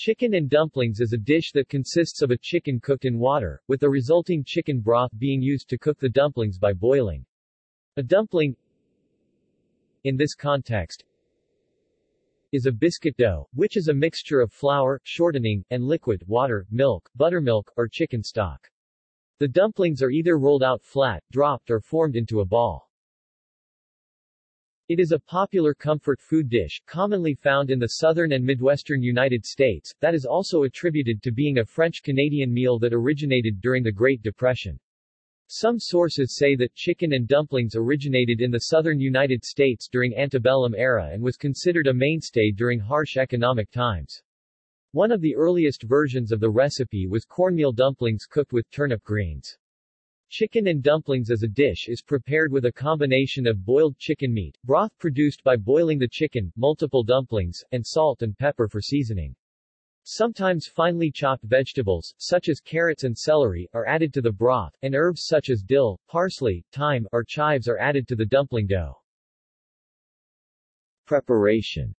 Chicken and dumplings is a dish that consists of a chicken cooked in water, with the resulting chicken broth being used to cook the dumplings by boiling. A dumpling in this context is a biscuit dough, which is a mixture of flour, shortening, and liquid, water, milk, buttermilk, or chicken stock. The dumplings are either rolled out flat, dropped or formed into a ball. It is a popular comfort food dish, commonly found in the southern and midwestern United States, that is also attributed to being a French-Canadian meal that originated during the Great Depression. Some sources say that chicken and dumplings originated in the southern United States during antebellum era and was considered a mainstay during harsh economic times. One of the earliest versions of the recipe was cornmeal dumplings cooked with turnip greens. Chicken and dumplings as a dish is prepared with a combination of boiled chicken meat, broth produced by boiling the chicken, multiple dumplings, and salt and pepper for seasoning. Sometimes finely chopped vegetables, such as carrots and celery, are added to the broth, and herbs such as dill, parsley, thyme, or chives are added to the dumpling dough. Preparation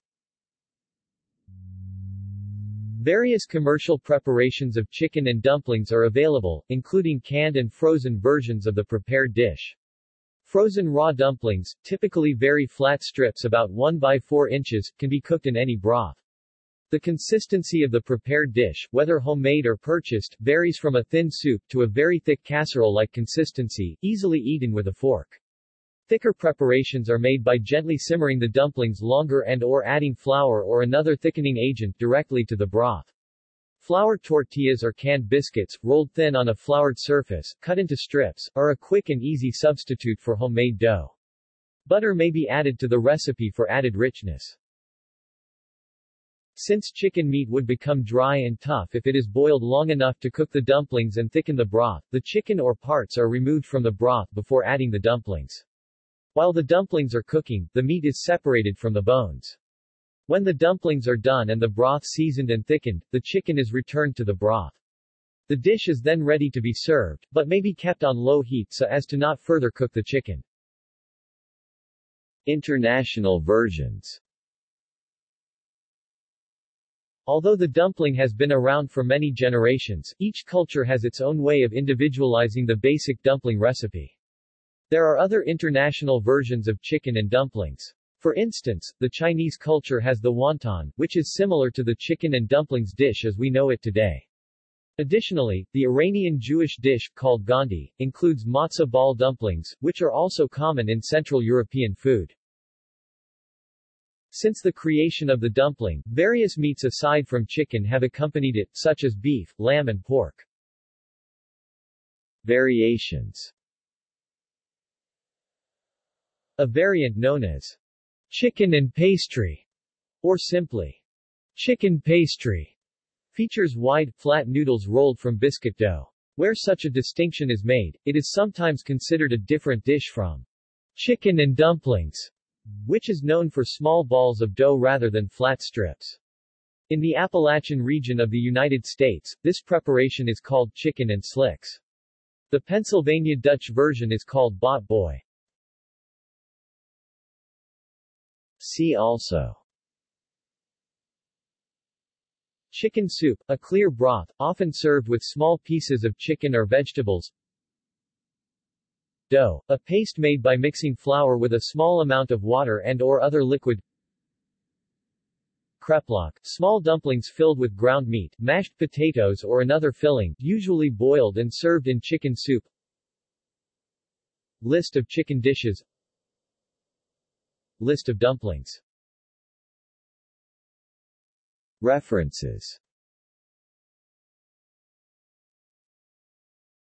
Various commercial preparations of chicken and dumplings are available, including canned and frozen versions of the prepared dish. Frozen raw dumplings, typically very flat strips about 1 by 4 inches, can be cooked in any broth. The consistency of the prepared dish, whether homemade or purchased, varies from a thin soup to a very thick casserole-like consistency, easily eaten with a fork. Thicker preparations are made by gently simmering the dumplings longer and or adding flour or another thickening agent directly to the broth. Flour tortillas or canned biscuits, rolled thin on a floured surface, cut into strips, are a quick and easy substitute for homemade dough. Butter may be added to the recipe for added richness. Since chicken meat would become dry and tough if it is boiled long enough to cook the dumplings and thicken the broth, the chicken or parts are removed from the broth before adding the dumplings. While the dumplings are cooking, the meat is separated from the bones. When the dumplings are done and the broth seasoned and thickened, the chicken is returned to the broth. The dish is then ready to be served, but may be kept on low heat so as to not further cook the chicken. International versions Although the dumpling has been around for many generations, each culture has its own way of individualizing the basic dumpling recipe. There are other international versions of chicken and dumplings. For instance, the Chinese culture has the wonton, which is similar to the chicken and dumplings dish as we know it today. Additionally, the Iranian Jewish dish, called gondi, includes matzah ball dumplings, which are also common in Central European food. Since the creation of the dumpling, various meats aside from chicken have accompanied it, such as beef, lamb and pork. Variations a variant known as chicken and pastry, or simply chicken pastry, features wide, flat noodles rolled from biscuit dough. Where such a distinction is made, it is sometimes considered a different dish from chicken and dumplings, which is known for small balls of dough rather than flat strips. In the Appalachian region of the United States, this preparation is called chicken and slicks. The Pennsylvania Dutch version is called bott boi. See also Chicken soup, a clear broth, often served with small pieces of chicken or vegetables. Dough, a paste made by mixing flour with a small amount of water and or other liquid. Kreplach, small dumplings filled with ground meat, mashed potatoes or another filling, usually boiled and served in chicken soup. List of chicken dishes List of dumplings. References